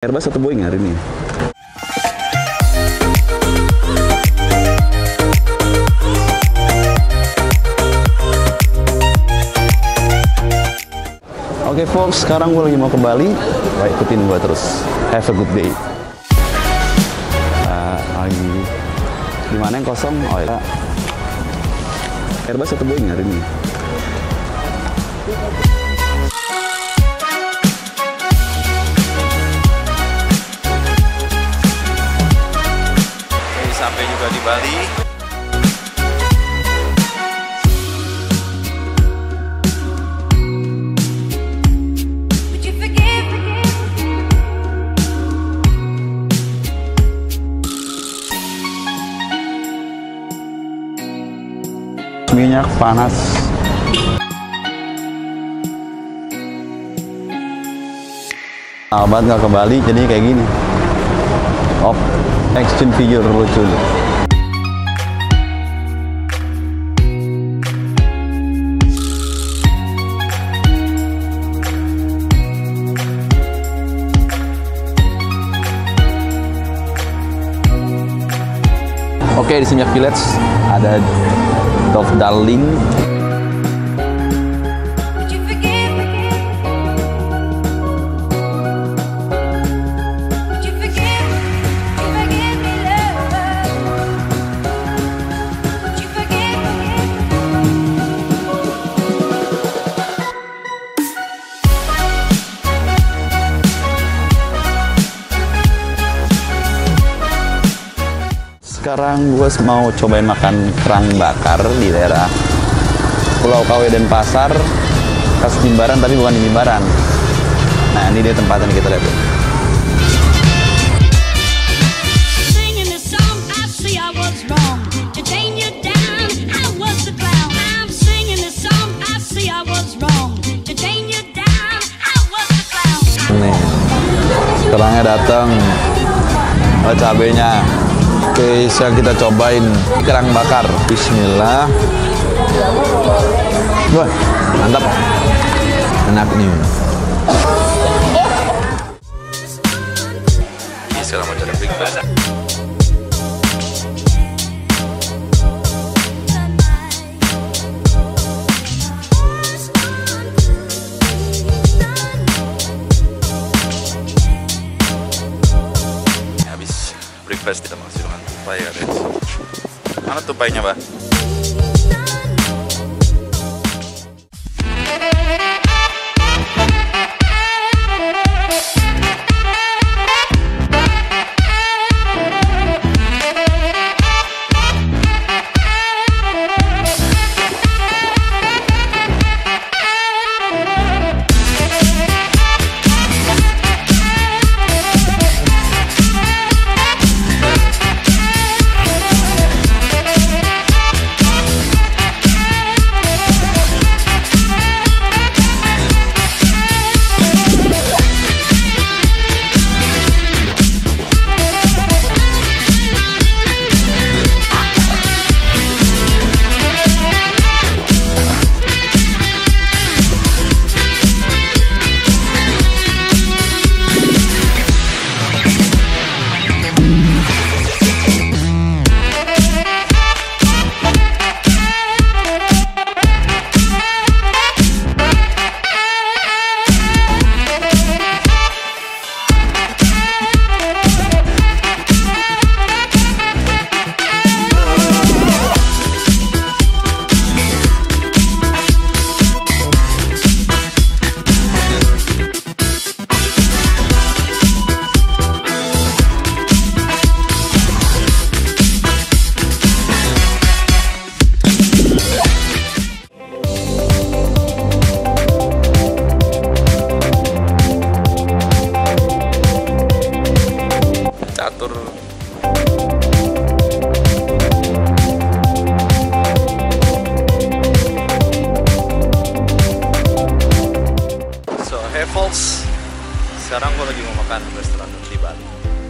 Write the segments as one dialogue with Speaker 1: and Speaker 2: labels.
Speaker 1: Airbus atau Boeing hari ini? Oke folks, sekarang gue lagi mau ke Bali. Baik, ikutin gue terus. Have a good day. Uh, lagi di mana yang kosong? Oh ya. Airbus atau Boeing hari ini?
Speaker 2: Sampai juga di Bali.
Speaker 3: Would you forgive?
Speaker 1: Minyak panas. Abad nggak ke Bali, jadi kayak gini. Oh, action figure lucu. Oke, di Seminyak Village ada Dove Darling. Sekarang gue mau cobain makan kerang bakar di daerah Pulau KW dan Pasar. Kas Jimbaran tapi bukan di Jimbaran. Nah ini dia tempatnya kita lihat. tuh. Nih, kerangnya datang. Oh, cabenya. Oke, sekarang kita cobain kerang bakar. Bismillah. Wah, mantap. Enak nih.
Speaker 2: Ini sekarang kita masih dengan tupai ya guys. Mana tupainya, Bah? Sekarang gue lagi mau makan restoran di Bali.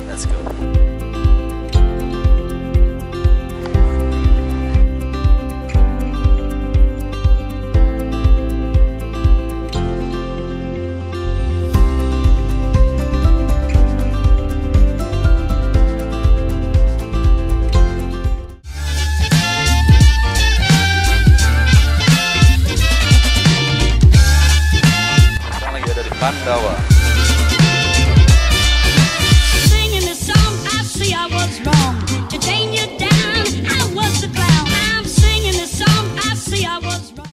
Speaker 2: Let's go.